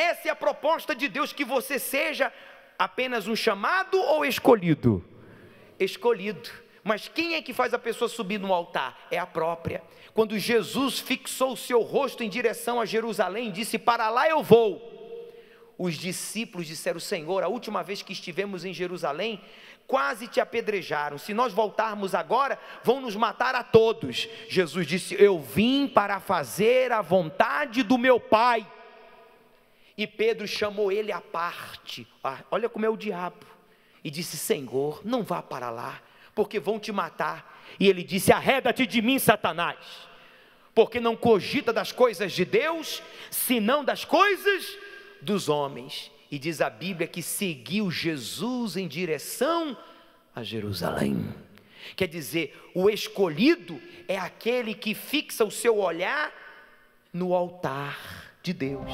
é a proposta de Deus que você seja apenas um chamado ou escolhido? Escolhido. Mas quem é que faz a pessoa subir no altar? É a própria. Quando Jesus fixou o seu rosto em direção a Jerusalém, disse: Para lá eu vou. Os discípulos disseram: Senhor, a última vez que estivemos em Jerusalém, quase te apedrejaram. Se nós voltarmos agora, vão nos matar a todos. Jesus disse: Eu vim para fazer a vontade do meu Pai. E Pedro chamou ele à parte. Ah, olha como é o diabo. E disse: Senhor, não vá para lá porque vão te matar. E ele disse: Arreda-te de mim, Satanás, porque não cogita das coisas de Deus, senão das coisas dos homens. E diz a Bíblia que seguiu Jesus em direção a Jerusalém. Quer dizer, o escolhido é aquele que fixa o seu olhar no altar de Deus.